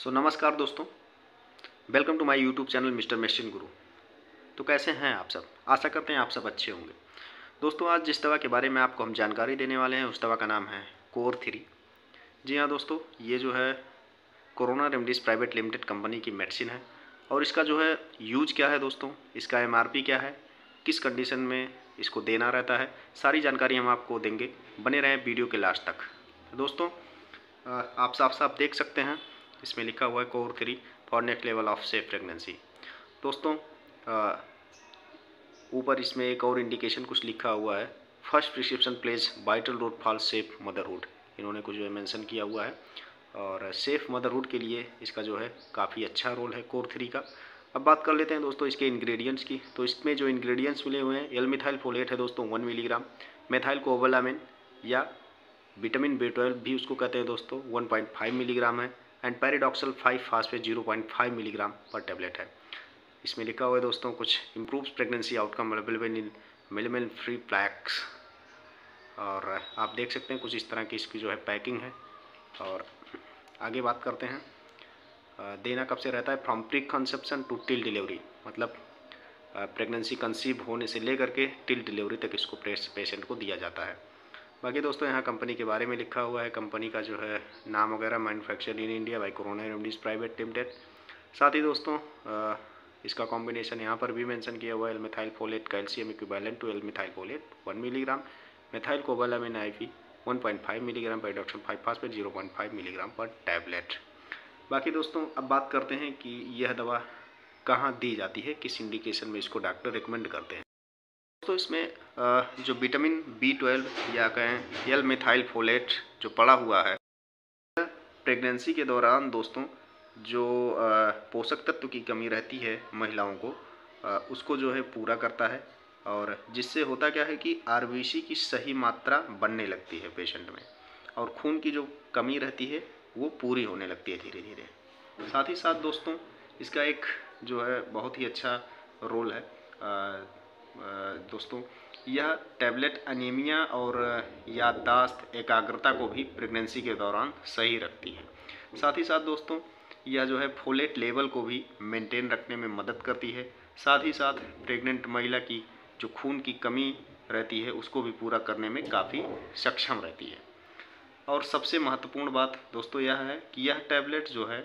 सो so, नमस्कार दोस्तों। Welcome to my YouTube channel mister machine Guru तो कैसे हैं आप सब? आशा करते हैं आप सब अच्छे होंगे। दोस्तों आज जिस दवा के बारे में आपको हम जानकारी देने वाले हैं उस दवा का नाम है कोर थ्री जी हाँ दोस्तों ये जो है corona remedies private limited company की मेडिसिन है। और इसका जो है यूज़ क्या है दोस्तों? इसका एमआरपी क्या है? किस कंडीशन में इसको देना रहता है? सारी जानकारी हम आपको देंगे। बने रहें वीडियो के लास्ट तक। दोस्तों आप साफ़ साफ़ देख सकते हैं। इसमें लिखा हुआ है core three for next level of safe pregnancy. दोस्तों ऊपर इसमें एक और इंडिकेशन कुछ लिखा हुआ है। First prescription pledge vital road for safe motherhood इन्होंने कुछ मैंसन किया हुआ है। और सेफ़ मदरहुड के लिए इसका जो है काफ़ी अच्छा रोल है कोर थ्री का। अब बात कर लेते हैं दोस्तों इसके इंग्रेडिएंट्स की। तो इसमें जो इंग्रेडिएंट्स मिले हुए हैं एल मिथाइल फोलेट है दोस्तों वन मिलीग्राम मेथाइल कोवलामिन या विटामिन बी ट्वेल्व भी उसको कहते हैं दोस्तों वन पॉइंट फाइव मिलीग्राम है। And pyridoxal five phosphate zero point five milligram per tablet है। इसमें लिखा हुआ है दोस्तों, कुछ improve pregnancy outcome available in मिलमिल free प्लैक्स और आप देख सकते हैं कुछ इस तरह की इसकी जो है पैकिंग है। और आगे बात करते हैं। देना कब से रहता है? From pre conception to till delivery मतलब प्रेगनेंसी कंसीव होने से लेकर के टिल डिलीवरी तक इसको पेशेंट को दिया जाता है। बाकी दोस्तों, यहाँ कंपनी के बारे में लिखा हुआ है। कंपनी का जो है नाम वगैरह manufacture in India by Corona remedies private limited साथ ही दोस्तों इसका कॉम्बिनेशन यहाँ पर भी मेंशन किया हुआ है। L methyl folate calcium equivalent to L methyl folate one milligram methyl cobalamin I one point five milligram per doctor five fast per zero point five milligram per tablet बाकी दोस्तों, अब बात करते हैं कि यह दवा कहाँ दी जाती है, किस इंडिकेशन में इसको डॉक्टर रिकमेंड करते हैं। दोस्तों इसमें जो विटामिन बी ट्वेल्व या कहें एल मिथाइल फोलेट जो पड़ा हुआ है, प्रेगनेंसी के दौरान दोस्तों, जो पोषक तत्व की कमी रहती है महिलाओं को उसको जो है पूरा करता है और जिससे होता क्या है कि आरबीसी की सही मात्रा बनने लगती है पेशेंट में और खून की जो कमी रहती है, वो पूरी होने लगती है धीरे धीरे साथ ही साथ दोस्तों, इसका एक जो है बहुत ही अच्छा रोल है दोस्तों, यह टैबलेट अनीमिया और याददाश्त एकाग्रता को भी प्रेगनेंसी के दौरान सही रखती है। साथ ही साथ दोस्तों, यह जो है फोलेट लेवल को भी मेंटेन रखने में मदद करती है। साथ ही साथ प्रेग्नेंट महिला की जो खून की कमी रहती है, उसको भी पूरा करने में काफ़ी सक्षम रहती है। और सबसे महत्वपूर्ण बात दोस्तों यह है कि यह टैबलेट जो है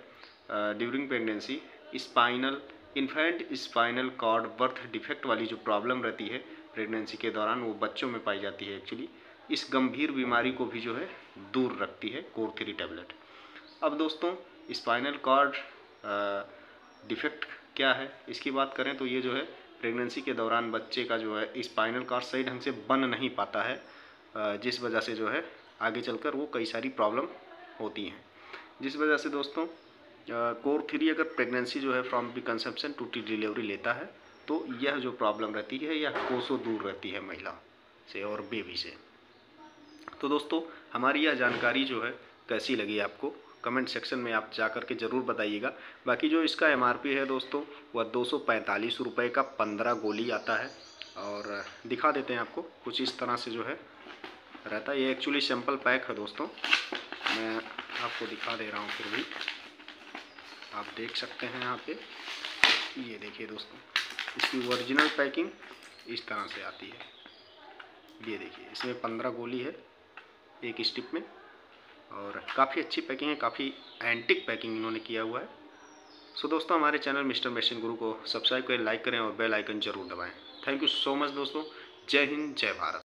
during pregnancy spinal infant spinal cord birth defect वाली जो प्रॉब्लम रहती है प्रेगनेंसी के दौरान वो बच्चों में पाई जाती है एक्चुअली इस गंभीर बीमारी को भी जो है दूर रखती है कोर थ्री टैबलेट। अब दोस्तों, स्पाइनल कॉर्ड डिफेक्ट क्या है? इसकी बात करें तो ये जो है प्रेगनेंसी के दौरान बच्चे का जो है स्पाइनल कॉर्ड सही ढंग से बन नहीं पाता है जिस वजह से जो है आगे चलकर वो कई सारी प्रॉब्लम होती हैं। जिस वजह से दोस्तों कोर थ्री अगर प्रेगनेंसी जो है from B conception to T delivery लेता है तो यह जो प्रॉब्लम रहती है, यह कोसों दूर रहती है महिला से और बेबी से। तो दोस्तों, हमारी यह जानकारी जो है, कैसी लगी आपको? कमेंट सेक्शन में आप जा कर के ज़रूर बताइएगा। बाकी जो इसका एमआरपी है दोस्तों, वह दो सौ का पंद्रह गोली आता है। और दिखा देते हैं आपको, कुछ इस तरह से जो है रहता है। ये एक्चुअली सैंपल पैक है दोस्तों। मैं आपको दिखा दे रहा हूँ फिर भी। आप देख सकते हैं यहाँ पे। ये देखिए दोस्तों, इसकी ओरिजिनल पैकिंग इस तरह से आती है। ये देखिए, इसमें पंद्रह गोली है एक स्टिप में और काफ़ी अच्छी पैकिंग है, काफ़ी एंटिक पैकिंग इन्होंने किया हुआ है। सो दोस्तों, हमारे चैनल मिस्टर मेशन गुरु को सब्सक्राइब करें लाइक करें और बेल आइकन ज़रूर दबाएँ। थैंक यू सो मच दोस्तों। जय हिंद, जय भारत।